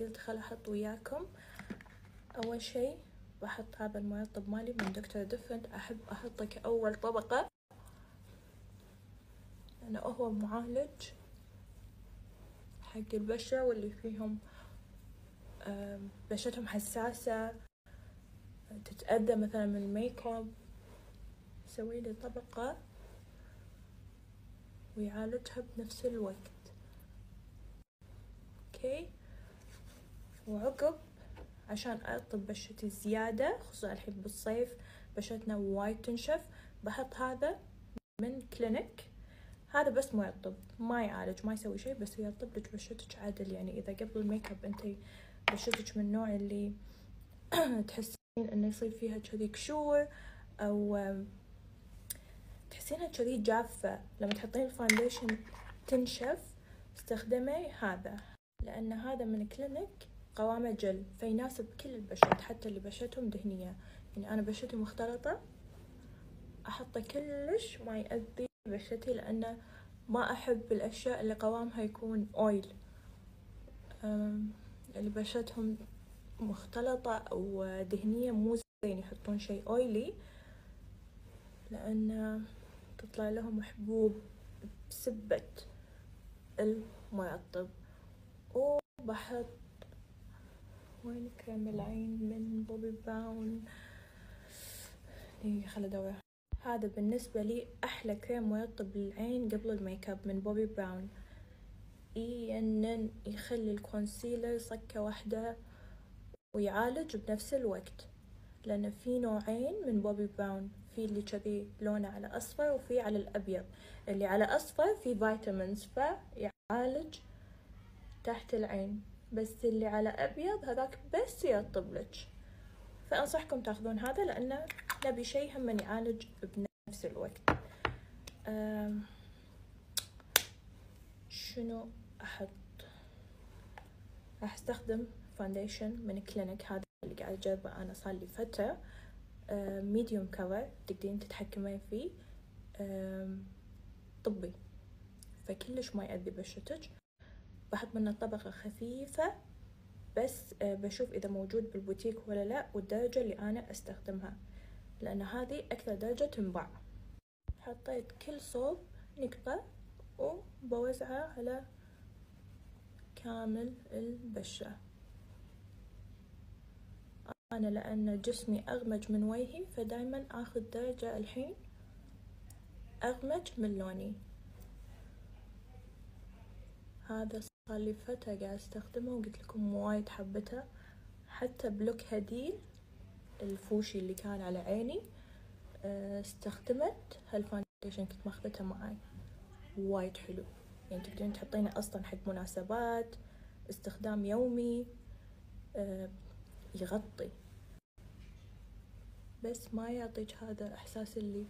قلت خل أحط وياكم. أول شي بحط هذا المرطب مالي من دكتور ديفنت أحب أحطه كأول طبقة. لأنه هو معالج حق البشرة واللي فيهم بشرتهم حساسة. تتأذى مثلا من ال make up. يسوي لي طبقة ويعالجها بنفس الوقت. okay؟ وعقب عشان ارطب بشرتي زيادة خصوصا الحين بالصيف بشرتنا وايد تنشف بحط هذا من كلينيك. هذا بس مرطب ما يعالج ما يسوي شيء بس يرطب لك بشرتك عدل يعني إذا قبل ال make up انتي بشرتك من النوع اللي تحسين إنه يصير فيها كذي كشور أو تحسينها كذي جافة. لما تحطين ال foundation تنشف استخدمي هذا لأن هذا من كلينيك قوامه جل فيناسب كل البشرات حتى اللي بشرتهم دهنية. يعني أنا بشرتي مختلطة أحطه كلش ما يأذي بشرتي لأنه ما أحب الأشياء اللي قوامها يكون أويل اللي بشرتهم مختلطة أو دهنية مو زين يحطون شي أويلي لأن تطلع لهم حبوب بسبة المرطب وبحط وين كريم العين من بوبي براون. دقيقة خل أدور. هذا بالنسبة لي أحلى كريم مرطب للعين قبل ال make up من بوبي براون. ينن يخلي ال concealer صكة واحدة ويعالج بنفس الوقت. لأن في نوعين من بوبي براون. في اللي كذي لونه على أصفر وفي على الأبيض. اللي على أصفر في vitamins فيعالج تحت العين. بس اللي على أبيض هذاك بس يرطب لك فأنصحكم تاخذون هذا لأنه نبي شيء هم يعالج بنفس الوقت. شنو أحط؟ راح أستخدم foundation من كلينيك هذا اللي قاعد أجربه أنا صار لي فترة. medium cover تقدرين تتحكمين فيه. طبي. فكلش ما يأذي بشرتك بحط منه طبقة خفيفة بس بشوف إذا موجود بالبوتيك ولا لا والدرجة اللي أنا أستخدمها لأن هذه أكثر درجة تنباع حطيت كل صوب نقطة وبوزعها على كامل البشرة. أنا لأن جسمي أغمج من وجهي فدايما أخذ درجة الحين أغمج من لوني. هذا صار لي فترة قاعد استخدمه وقلت لكم وايد حبته حتى بلوك هديل الفوشي اللي كان على عيني استخدمت هال foundation. كنت ماخذته معاي. وايد حلو. يعني تقدرين تحطينه أصلا حق مناسبات استخدام يومي يغطي. بس ما يعطيك هذا إحساس اللي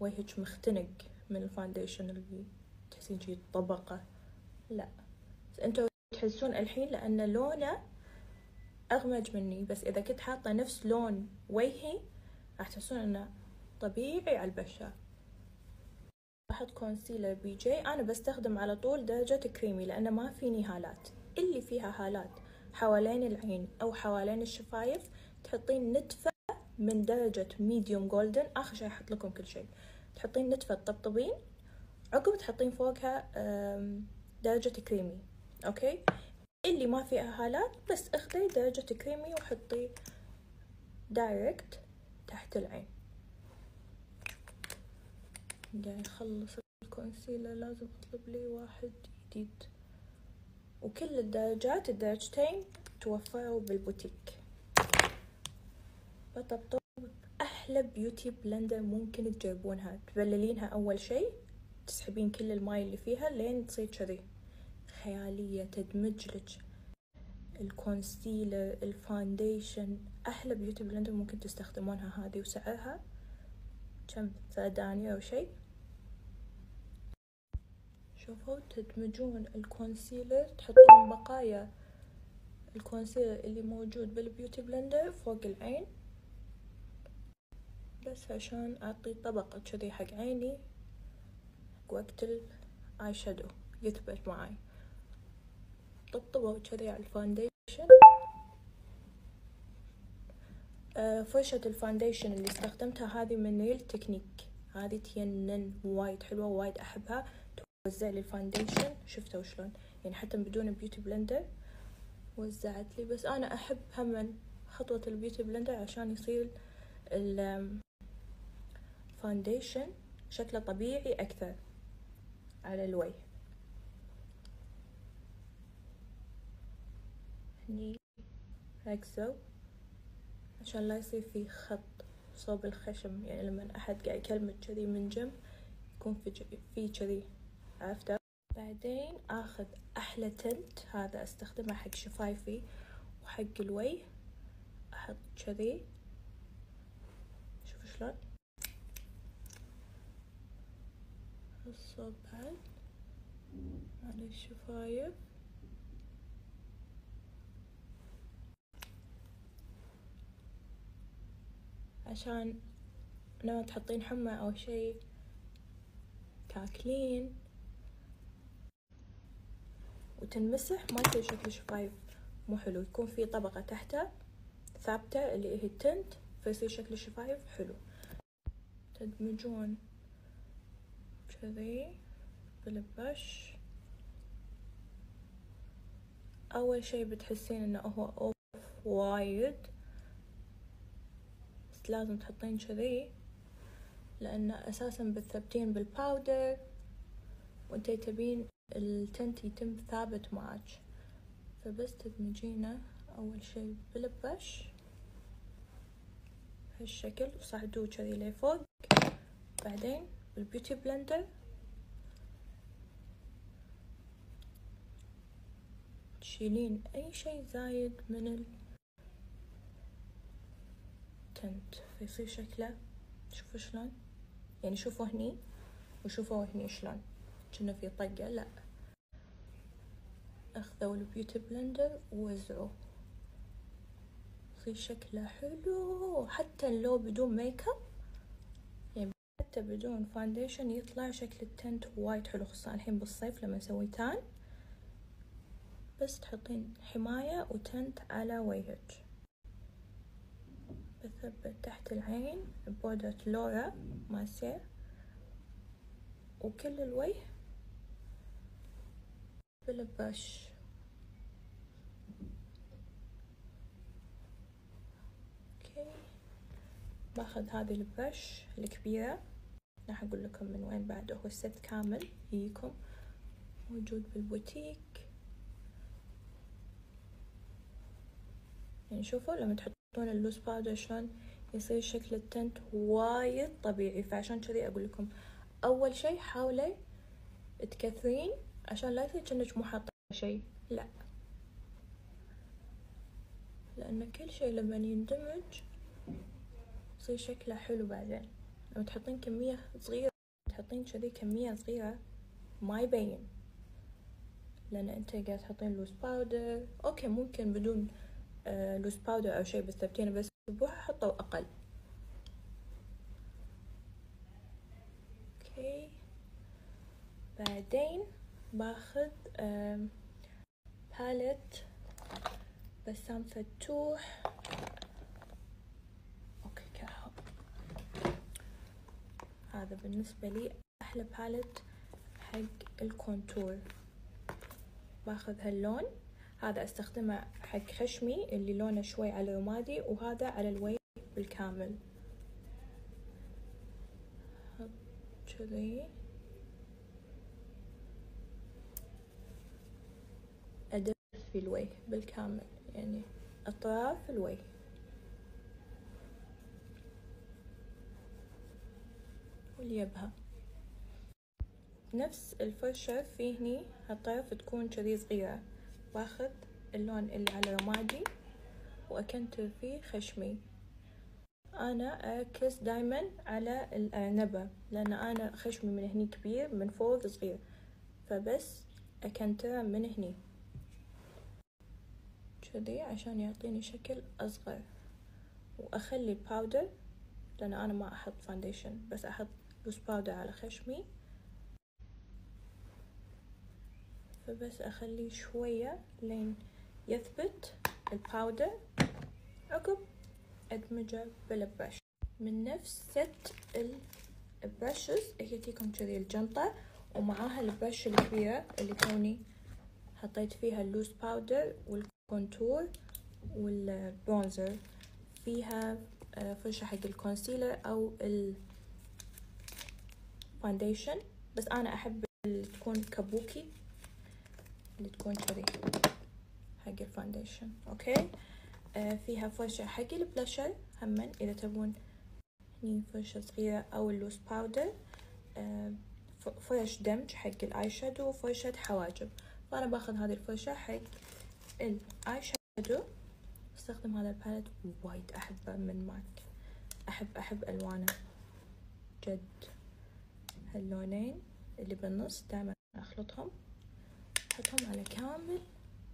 وجهك مختنق من ال foundation اللي تحسين شي طبقة. لا. أنتوا تحسون الحين لأن لونه أغمج مني بس إذا كنت حاطة نفس لون وجهي راح تحسون إنه طبيعي على البشرة. بحط concealer بي جي أنا بستخدم على طول درجة كريمي لأن ما فيني هالات اللي فيها هالات حوالين العين أو حوالين الشفايف تحطين نتفة من درجة medium golden آخر شي أحط لكم كل شي. تحطين نتفة تطبطبين عقب تحطين فوقها درجة كريمي. أوكي؟ اللي ما فيها هالات بس اخذي درجة كريمي وحطي direct تحت العين. قاعد اخلص ال concealer لازم اطلب لي واحد جديد. وكل الدرجات الدرجتين توفروا بالبوتيك. بطبطب أحلى beauty blender ممكن تجربونها. تبللينها أول شي تسحبين كل الماي اللي فيها لين تصير كذي. خيالية تدمج لك ال concealer ال foundation أحلى beauty blender ممكن تستخدمونها هذه. وسعرها كم؟ ثلاثة أو شي شوفوا تدمجون ال concealer تحطون بقايا ال concealer اللي موجود بال beauty blender فوق العين. بس عشان أعطي طبقة كذي حق عيني وقت ال eye shadow يثبت معاي. طبطبوا كذي على ال foundation فرشة ال foundation اللي استخدمتها هذه من ريل تكنيك هذه تينن وايد حلوة وايد أحبها. توزع لي ال foundation شفتوا شلون؟ يعني حتى بدون beauty blender وزعت لي بس أنا أحب هم خطوة ال beauty blender عشان يصير ال foundation شكله طبيعي أكثر على الوجه. هني ركزوا عشان لا يصير في خط صوب الخشم يعني لما أحد قاعد يكلمك كذي من جنب يكون في في كذي عرفتوا بعدين آخذ أحلى تنت هذا أستخدمه حق شفايفي وحق الوجه أحط كذي. شوفوا شلون. الصوب بعد. على الشفايف. عشان لما تحطين حمى أو شي تاكلين وتنمسح ما يصير شكل شفايف مو حلو. يكون في طبقة تحته ثابتة اللي هي ال tint فيصير شكل الشفايف حلو. تدمجون كذي بالبرش. أول شي بتحسين إنه هو over وايد. لازم تحطين كذي لأن أساسا بتثبتين بال powder وانتي تبين ال tint يتم ثابت معك فبس تدمجينه أول شي بال brush بهالشكل وصعدوه كذي لفوق. بعدين بال beauty blender تشيلين أي شي زايد من ال tint فيصير شكله. شوفوا شلون. يعني شوفوا هني وشوفوا هني شلون. كنا في طقة. لا. أخذوا ال beauty blender ووزعوه. يصير شكله حلو. حتى لو بدون ميك اب يعني حتى بدون foundation يطلع شكل ال tint وايد حلو خصوصا الحين بالصيف لما نسوي tan بس تحطين حماية و tint على وجهك. بثبت تحت العين بودرة لورا ماسير وكل الوجه بال brush. okay باخذ هذه ال brush الكبيرة. راح أقول لكم من وين بعد. هو ال set كامل يجيكم. موجود بالبوتيك. يعني شوفوا لما تحطون ال loose powder شلون يصير شكل ال tint وايد طبيعي. فعشان كذي أقول لكم أول شي حاولي تكثرين عشان لا يصير كأنك مو حاطة شي. لا. لأن كل شي لما يندمج يصير شكله حلو بعدين. لما تحطين كمية صغيرة تحطين كذي كمية صغيرة ما يبين. لأن أنت قاعد تحطين loose powder okay ممكن بدون loose powder أو شي بس تبتينه بس أسبوع حطوا أقل. okay. بعدين باخذ palette بسام فتوح okay كحو هذا بالنسبة لي أحلى palette حق ال contour. باخذ هاللون. هذا أستخدمه حق خشمي اللي لونه شوي على رمادي وهذا على الوجه بالكامل. كذي أدف في الوجه بالكامل يعني أطراف الوجه واليبهة نفس الفرشة في هني هالطرف تكون كذي صغيرة. باخذ اللون اللي على رمادي وأكنتر فيه خشمي. أنا أركز دايما على الأرنبة لأن أنا خشمي من هني كبير من فوق صغير. فبس أكنتره من هني. كذي عشان يعطيني شكل أصغر. وأخلي ال powder لأن أنا ما أحط foundation بس أحط loose powder على خشمي. فبس أخليه شوية لين يثبت ال powder عقب أدمجه بال brush من نفس set ال brushes هي تيكم كذي الجنطة ومعاها ال brush الكبيرة اللي توني حطيت فيها ال loose powder وال contour وال bronzer فيها آه، فرشة حق ال concealer أو ال foundation بس أحب اللي تكون kabuki. اللي تكون كذي حق ال foundation okay آه فيها فرشة حق البلاشر همن إذا تبون هني فرشة صغيرة أو ال loose powder آه فرشة دمج حق ال eye shadow وفرشة حواجب. فأنا باخذ هذه الفرشة حق ال eye shadow استخدم هذا ال palette وايد أحبه من ماك. أحب أحب ألوانه. جد. هاللونين اللي بالنص دائما أخلطهم. أحطهم على كامل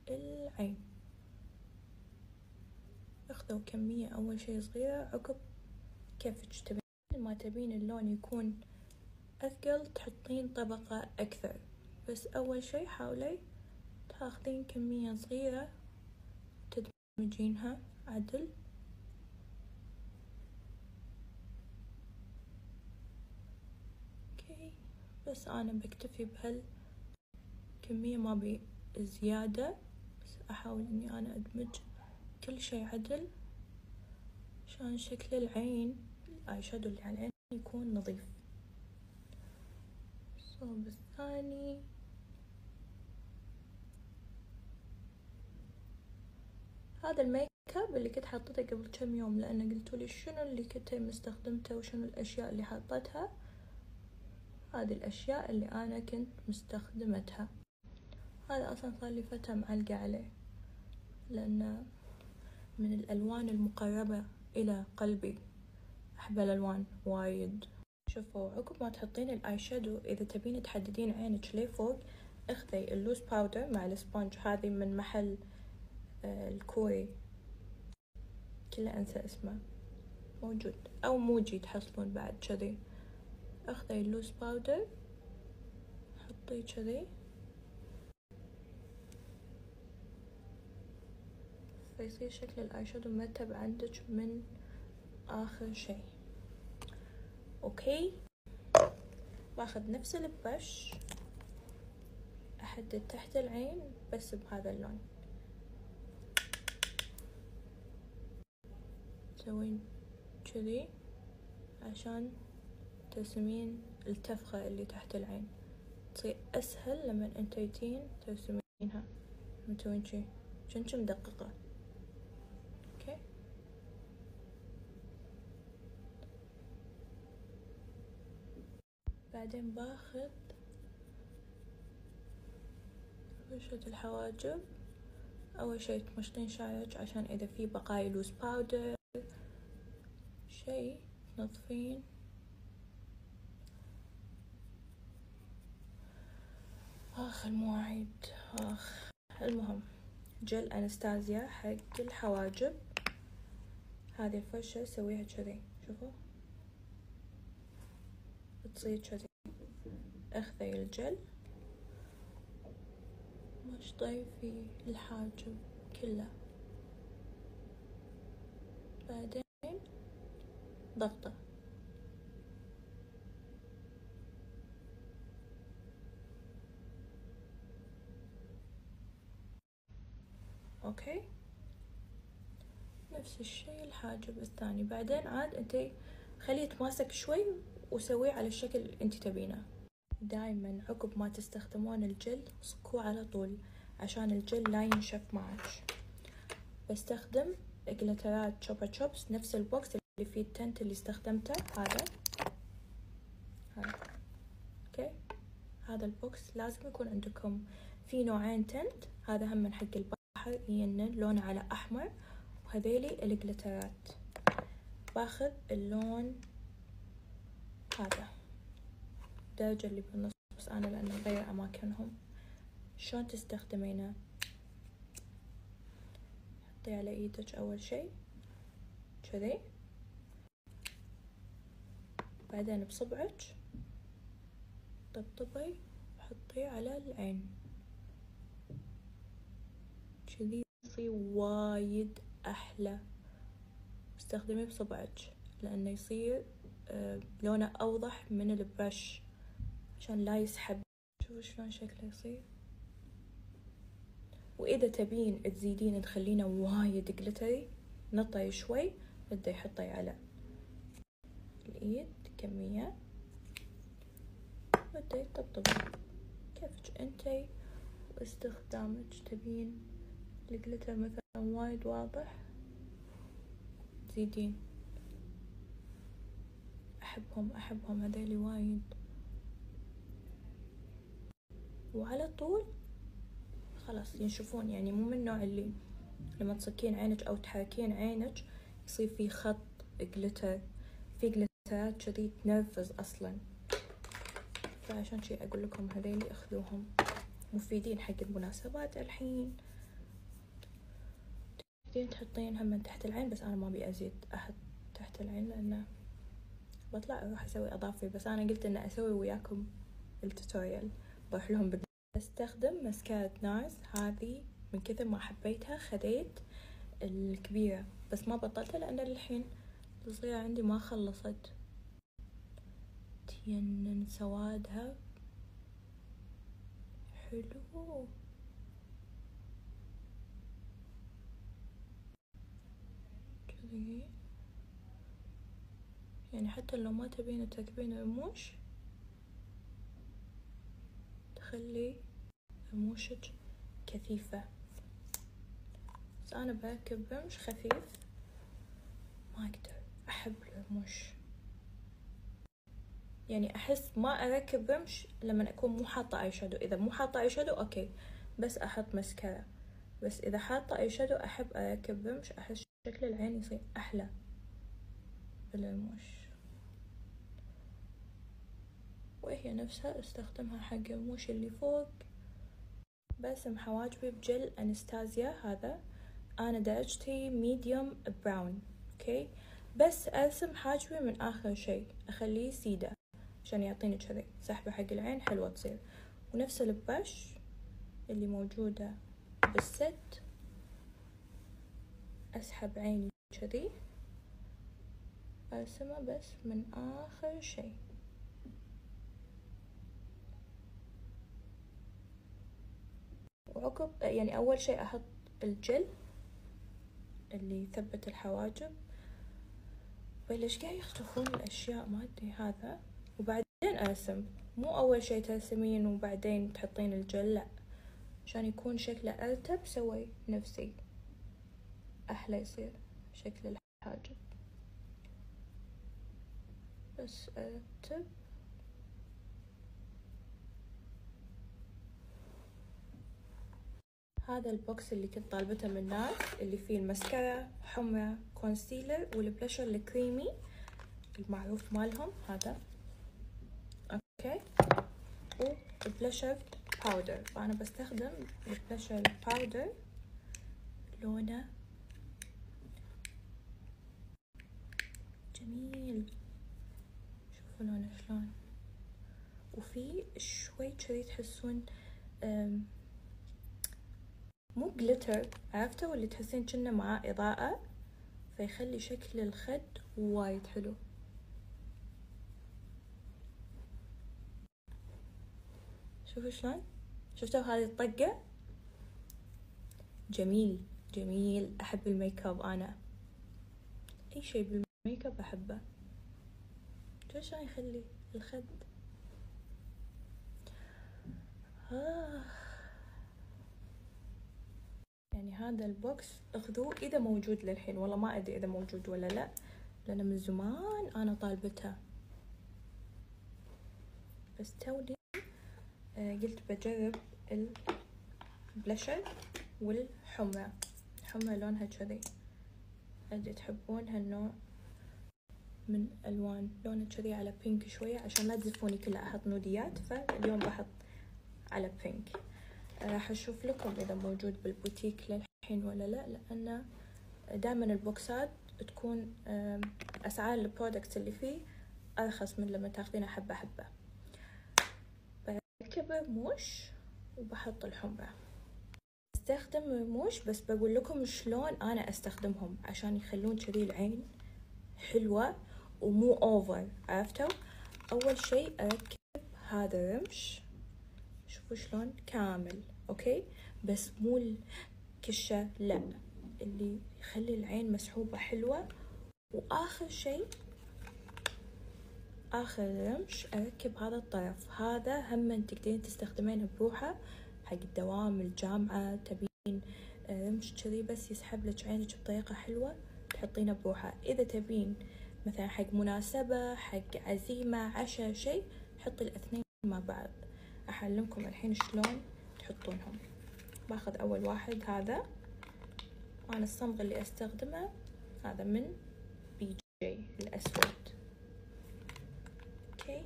العين. أخذ كمية أول شي صغيرة عقب كيفك تبين ما تبين اللون يكون أثقل تحطين طبقة أكثر. بس أول شي حاولي تاخذين كمية صغيرة تدمجينها عدل. بس أنا بكتفي بهالكمية ما بي زيادة بس أحاول إني أنا أدمج كل شي عدل عشان شكل العين ال eye shadow اللي على العين يكون نظيف. الصوب الثاني هذا ال make up اللي كنت حاطته قبل كم يوم لأن قلتولي شنو اللي كنت مستخدمته وشنو الأشياء اللي حطيتها؟ هذه الأشياء اللي أنا كنت مستخدمتها. هذا أصلا صار لي فترة معلقة عليه لأن من الألوان المقربة إلى قلبي أحب الألوان وايد. شوفوا عقب ما تحطين ال eye shadow إذا تبين تحددين عينك لي فوق اخذي ال loose powder مع ال sponge هذه من محل آه الكوري. كله أنسى اسمه. موجود. أو موجي تحصلون بعد كذي. اخذي ال loose powder حطيه كذي. فيصير شكل ال eye shadow مرتب عندك من آخر شي okay؟ باخذ نفس ال brush أحدد تحت العين بس بهذا اللون. تسوين كذي عشان ترسمين النفخة اللي تحت العين. تصير أسهل لما أنت تجين ترسمينها تسوين شي. شنش مدققة okay بعدين باخذ فرشة الحواجب. أول شي تمشطين شعرك عشان إذا في بقايا loose powder شي تنظفين. آخ المواعيد آخ. المهم جل أنستازيا حق الحواجب. هذه الفرشة سويها كذي. شوفوا. تصير كذي أخذي الجل. مشطي في الحاجب كله. بعدين ضغطه أوكي. نفس الشي الحاجب الثاني. بعدين عاد أنتي خليه يتماسك شوي وسويه على الشكل اللي انت تبينه. دايما عقب ما تستخدمون الجل صكوه على طول عشان الجل لا ينشف معك. بستخدم جلترات تشوبا تشوبس نفس البوكس اللي فيه التنت اللي استخدمته. هذا. هذا. أوكي. هذا البوكس لازم يكون عندكم في نوعين تنت. هذا هم من حق البحر ينن لونه على أحمر وهذيلي الجلترات باخذ اللون هذا. الدرجة اللي بالنص بس أنا لأنه غير أماكنهم. شلون تستخدمينه؟ حطي على إيدك أول شي كذي. بعدين بصبعك. طبطبي. وحطيه على العين. كذي يصير وايد أحلى. استخدميه بصبعك لأنه يصير لونه أوضح من البرش عشان لا يسحب. شوفوا شلون شكله يصير. وإذا تبين تزيدين تخلينه وايد جلتري نطي شوي بدي يحطي على الإيد كمية. بدي يطبطب. كيفك انتي واستخدامك تبين الجلتر مثلا وايد واضح. تزيدين أحبهم أحبهم هذيلي وايد. وعلى طول خلاص ينشفون يعني مو من النوع اللي لما تصكين عينك أو تحركين عينك يصير في خط جلتر في جلترات كذي تنرفز أصلا. فعشان شي أقول لكم هذيلي أخذوهم مفيدين حق المناسبات الحين. تقدرين تحطينها من تحت العين بس أنا ما أبي أزيد أحط تحت العين لأنه بطلع أروح أسوي أظافري بس أنا قلت إن أسوي وياكم التوتوريال. بروح لهم بال... أستخدم مسكارة نارز هذه من كثر ما حبيتها خذيت الكبيرة. بس ما بطلتها لأن للحين الصغيرة عندي ما خلصت. تينن سوادها. حلو. كذي. يعني حتى لو ما تبين تركبين رموش تخلي رموشك كثيفة. بس أنا بركب رمش خفيف ما أقدر أحب الرموش يعني أحس ما أركب رمش لما أكون مو حاطة eye shadow إذا مو حاطة eye shadow okay. بس أحط مسكرة. بس إذا حاطة eye shadow أحب أركب رمش أحس شكل العين يصير أحلى بالرموش وهي نفسها استخدمها حق الرموش اللي فوق. برسم حواجبي بجل أنستازيا هذا. أنا درجتي medium brown okay بس أرسم حاجبي من آخر شي أخليه سيدة عشان يعطيني كذي. سحبة حق العين حلوة تصير. ونفس ال brush اللي موجودة بال set أسحب عيني كذي. أرسمه بس من آخر شي وعقب يعني أول شي أحط الجل اللي يثبت الحواجب. بلش قاعد يختفون الأشياء ما أدري هذا. وبعدين أرسم. مو أول شي ترسمين وبعدين تحطين الجل لا. عشان يكون شكله أرتب سوي نفسي. أحلى يصير شكل الحاجب. بس أرتب. هذا ال box اللي كنت طالبته من الناس اللي فيه المسكرة حمرة concealer وال blusher الكريمي المعروف مالهم هذا. okay وال blusher powder فانا بستخدم ال blusher powder لونه جميل. شوفوا لونه شلون. وفي شوي كذي تحسون مو glitter عرفتوا اللي تحسين كأنه معاه إضاءة فيخلي شكل الخد وايد حلو. شوفوا شلون؟ شفتوا هذه الطقة؟ جميل جميل. أحب الميك اب أنا. أي شي بالميك اب أحبه. شوف شلون يخلي الخد؟ آه. يعني هذا البوكس أخذوه إذا موجود للحين. والله ما أدري إذا موجود ولا لا لأن من زمان أنا طالبته بس توني آه قلت بجرب البلشر والحمرة الحمرة لونها كذي. أدري تحبون هالنوع من ألوان. لونه كذي على بينك شوية عشان لا تزفوني كلها أحط نوديات فاليوم بحط على pink راح أشوف لكم إذا موجود بالبوتيك للحين ولا لا لأن دائما البوكسات تكون أسعار ال products اللي فيه أرخص من لما تاخذينها حبة حبة. بركب رموش وبحط الحمرة. أستخدم رموش بس بقول لكم شلون أنا أستخدمهم عشان يخلون كذي العين حلوة ومو over عرفتوا؟ أول شي أركب هذا الرمش. شوفوا شلون كامل. أوكي؟ بس مو الكشة لا. اللي يخلي العين مسحوبة حلوة. وآخر شي آخر رمش أركب هذا الطرف. هذا هم تقدرين تستخدمينه بروحه حق الدوام الجامعة تبين رمش كذي بس يسحب لك عينك بطريقة حلوة تحطينه بروحه. إذا تبين مثلا حق مناسبة حق عزيمة عشاء شي حطي الأثنين مع بعض. أعلمكم الحين شلون؟ تحطونهم. باخذ أول واحد هذا أنا الصمغ اللي أستخدمه هذا من بي جي الأسود. okay.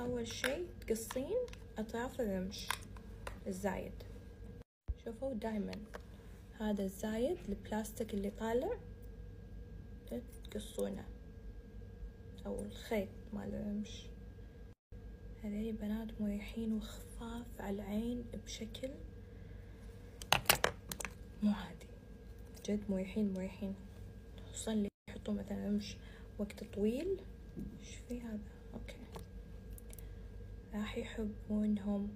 أول شي تقصين أطراف الرمش الزايد. شوفوا دايما هذا الزايد البلاستيك اللي طالع تقصونه. أو الخيط مال الرمش. هذي بنات مريحين وخفاف على العين بشكل مو عادي. جد مريحين مريحين. خصوصا اللي يحطوا مثلا رمش وقت طويل. إيش في هذا؟ okay. راح يحبونهم.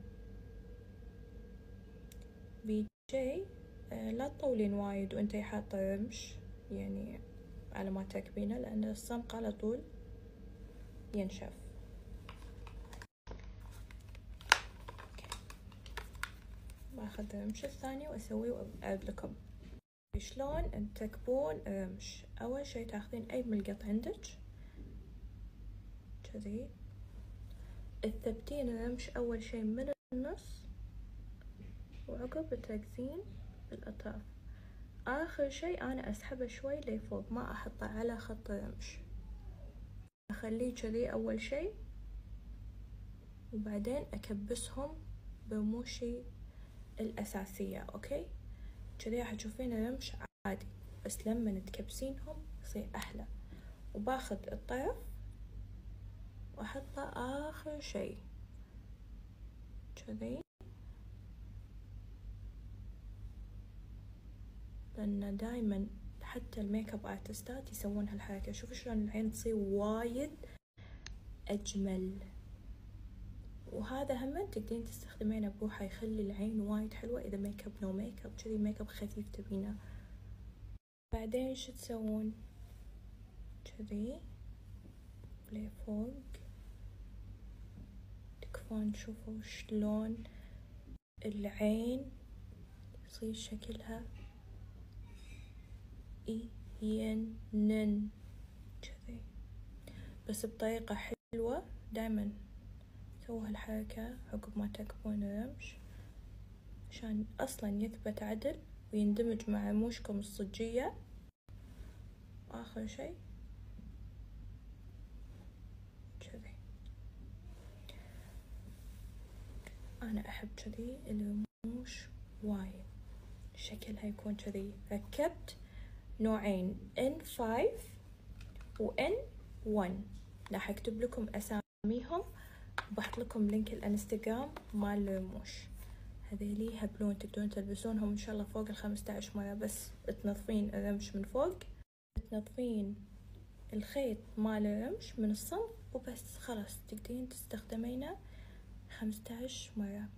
بي جي آه لا تطولين وايد وانتي حاطة رمش يعني على ما تركبينه لأن الصمغ على طول ينشف. باخذ الرمش الثاني وأسويه لكم شلون تركبون رمش أول شي تاخذين أي ملقط عندك. كذي. تثبتين الرمش أول شي من النص. وعقب تركزين الاطراف آخر شي أنا أسحبه شوي لفوق ما أحطه على خط الرمش أخليه كذي أول شي. وبعدين أكبسهم برموشي الأساسية أوكي؟ كذي راح تشوفين الرمش عادي بس لما تكبسينهم يصير أحلى. وباخذ الطرف وأحطه آخر شي. كذي. لأن دايما حتى ال makeup artist ات يسوون هالحركة. شوفوا شلون العين تصير وايد أجمل. وهذا هم تقدرين تستخدمينه بروحه يخلي العين وايد حلوة إذا makeup no makeup كذي ميك اب خفيف تبينه. بعدين شو تسوون؟ كذي. لفوق تكفون تشوفوا شلون العين يصير شكلها. ينن كذي. بس بطريقة حلوة دايما. سووا هالحركة عقب ما تركبون الرمش؟ عشان أصلا يثبت عدل ويندمج مع رموشكم الصجية. آخر شي كذي. أنا أحب كذي الرموش وايد. شكلها يكون كذي. ركبت نوعين. N5 و N1 راح أكتب لكم أساميهم بحط لكم لينك الانستغرام مال الرموش هذيلي هبلون تقدرون تلبسونهم إن شاء الله فوق الخمسة عشر مرة بس تنظفين الرمش من فوق. تنظفين الخيط مال الرمش من الصنف وبس خلاص تقدرين تستخدمينه خمسة عشر مرة.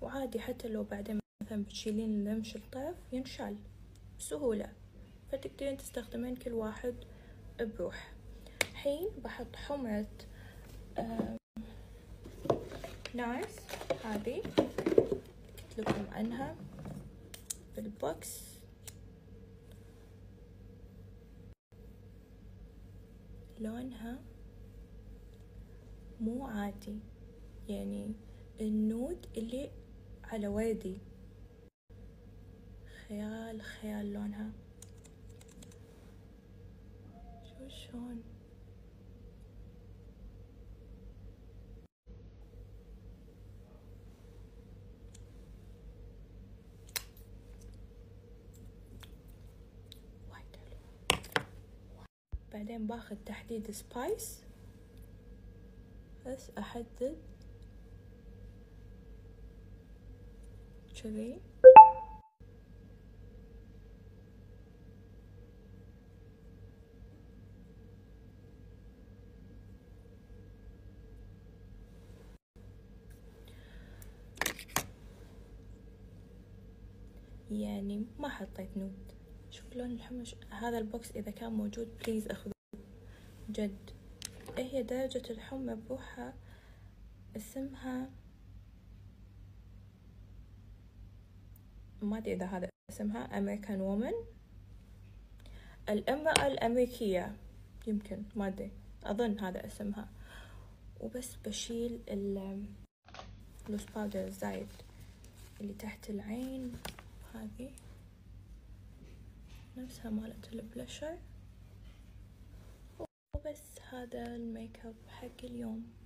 وعادي حتى لو بعدين مثلا بتشيلين الرمش الطرف ينشال بسهولة فتقدرين تستخدمين كل واحد بروح الحين بحط حمرة آه nice هذه. قلت لكم عنها. بال box لونها مو عادي. يعني ال nude اللي على وردي خيال خيال لونها. شو شلون؟ بعدين باخذ تحديد سبايس بس أحدد. كذي يعني ما حطيت nude شوف لون الحمرة هذا ال box إذا كان موجود please أخذوه جد. إيه هي درجة الحمرة بروحها اسمها ما أدري إذا هذا اسمها أمريكان وومن الإمرأة الأمريكية يمكن ما أدري. أظن هذا اسمها. وبس بشيل اللوس باودر الزايد اللي تحت العين هذه. نفسها مالت البلشر. وبس هذا الميك أب حق اليوم.